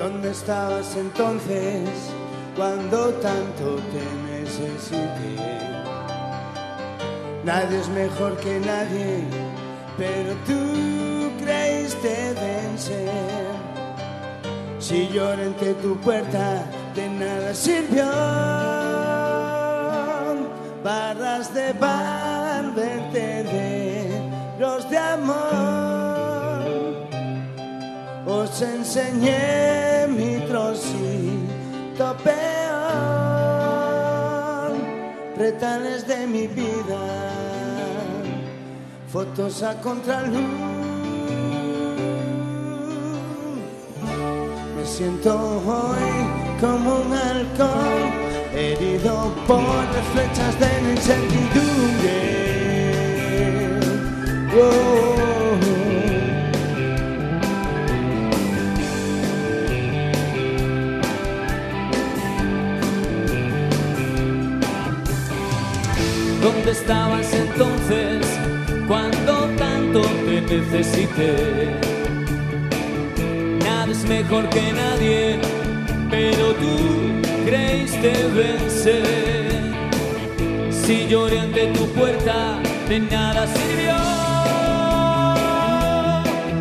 ¿Dónde estabas entonces cuando tanto te necesité? Nadie es mejor que nadie, pero tú creíste vencer. Si lloro ante tu puerta, de nada sirvió. Barras de pan, vertederos de amor. Os enseñé peor, retales de mi vida, fotos a contraluz. Me siento hoy como un halcón, herido por las flechas de la incertidumbre. Oh. ¿Dónde estabas entonces cuando tanto te necesité? Nada es mejor que nadie, pero tú creíste vencer. Si lloré ante tu puerta, de nada sirvió.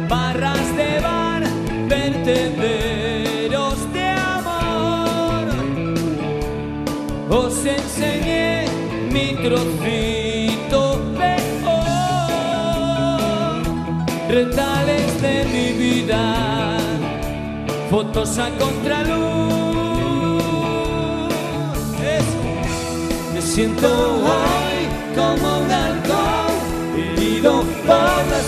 Barras de bar, vertederos de amor. Os enseñé mi trocito de oro, retales de mi vida, fotos a contraluz. Me siento hoy como un halcón, herido por las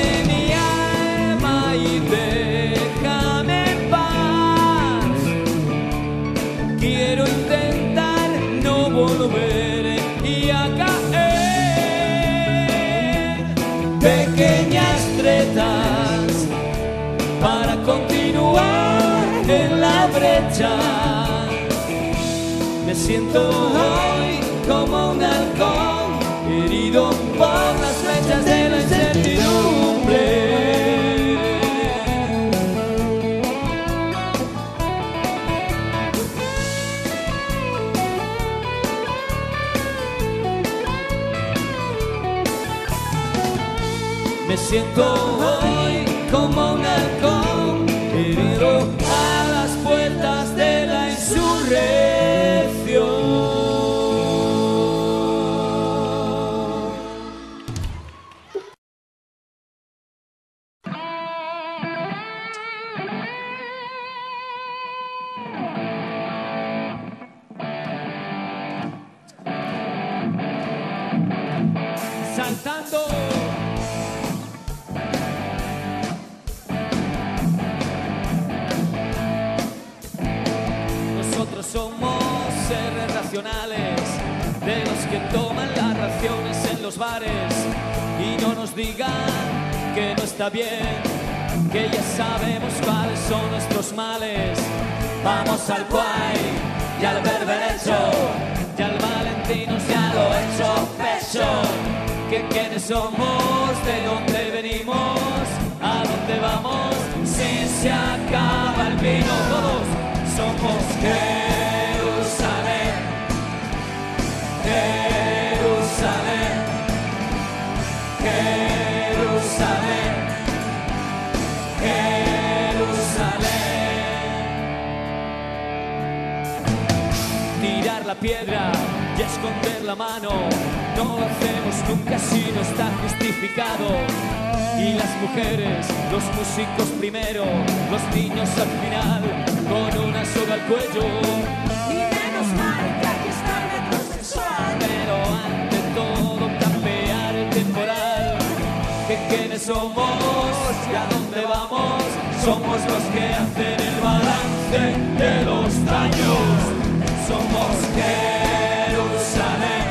brecha. Me siento hoy como un halcón herido por las flechas de la incertidumbre. Me siento Saltando. Nosotros somos seres racionales, de los que toman las raciones en los bares y no nos digan que no está bien, que ya sabemos cuáles son nuestros males. Vamos al guay y al berberecho somos, de dónde Tirar la piedra y esconder la mano, no lo hacemos nunca si no está justificado. Y las mujeres, los músicos primero, los niños al final, con una soga al cuello. Y menos mal que aquí está el metrosexual. Pero ante todo campear el temporal, que quienes somos hacia dónde vamos, somos los que hacen el balance de los daños. Somos Jerusalén,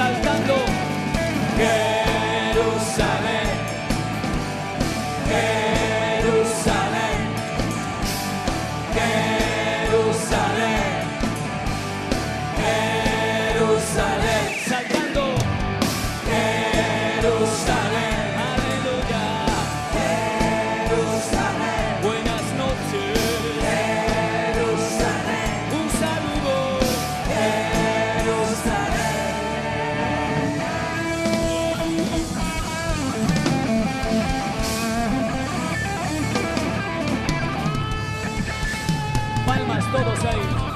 Saltando. todos ahí.